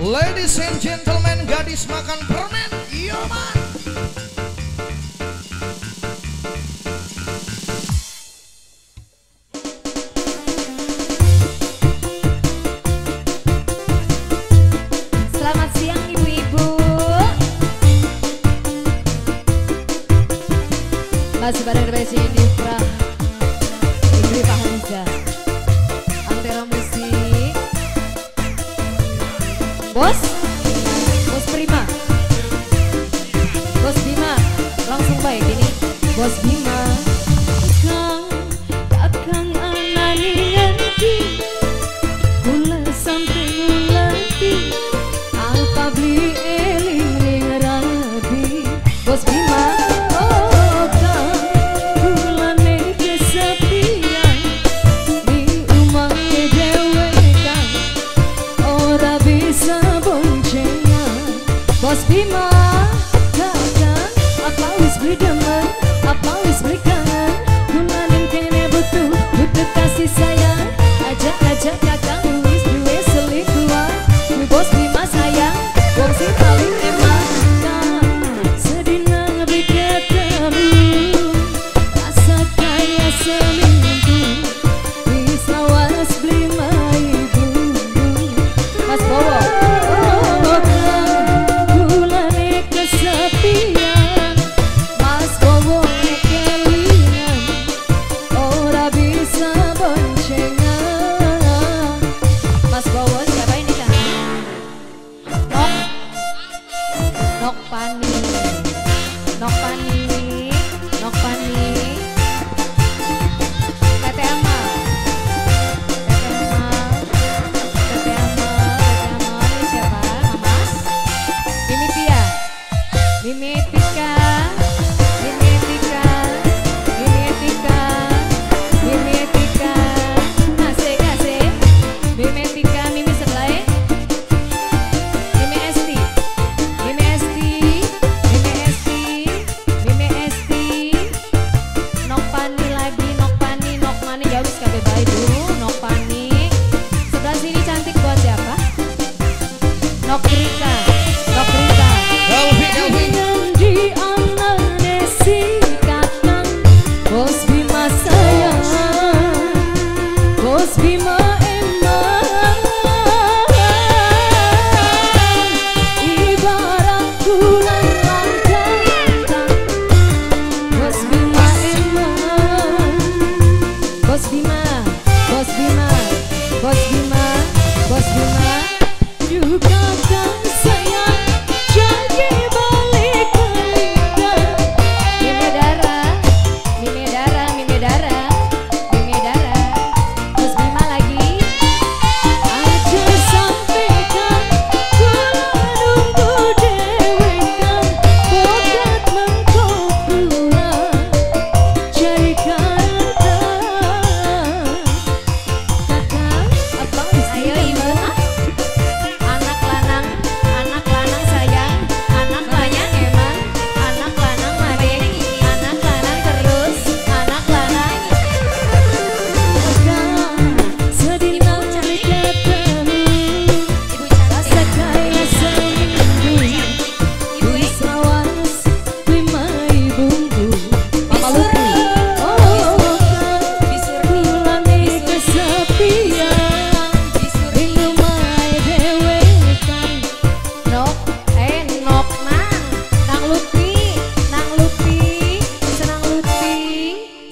Ladies and gentlemen, gadis makan permen, iya, yo man. Posso?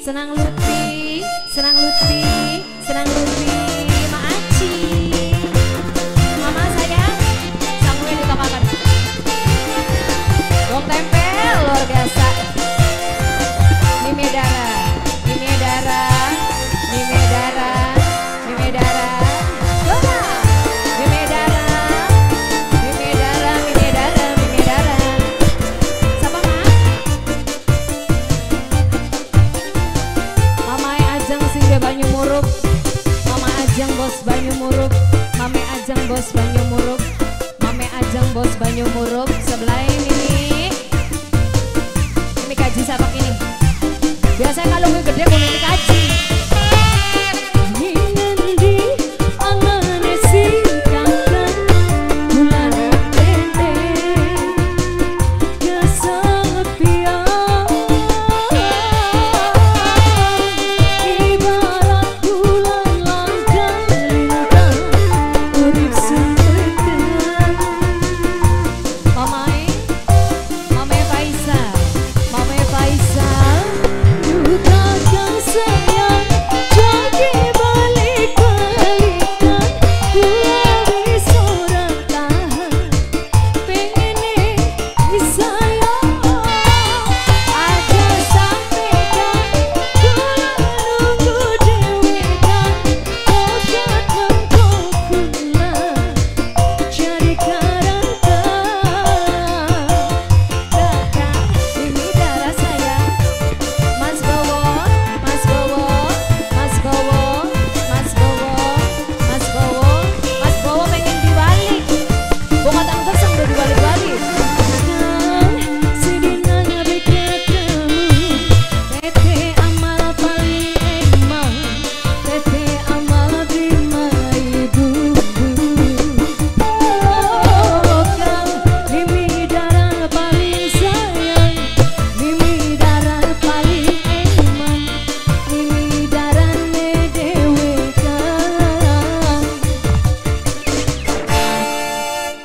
Senang Lutfi, senang Lutfi. Muruk Mama Ajang Bos Banyu Muruk Mame Ajang Bos Banyu Muruk Mame Ajang Bos Banyu Muruk Sebelah ini. Ini kaji sarok ini. Biasanya kalau gue gede gue main kaji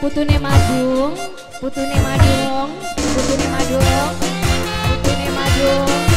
putune madung putune madung putune madung putune madung